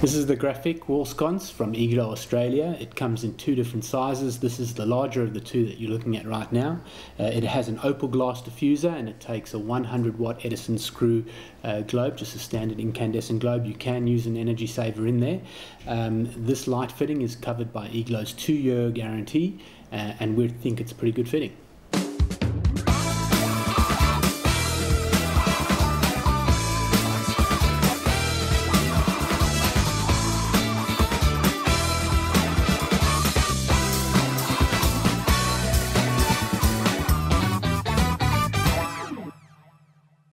This is the Grafik wall sconce from Eglo Australia. It comes in two different sizes. This is the larger of the two that you're looking at right now. Uh, it has an opal glass diffuser and it takes a 100 watt Edison screw uh, globe, just a standard incandescent globe. You can use an energy saver in there. Um, this light fitting is covered by Eglo's two year guarantee uh, and we think it's a pretty good fitting.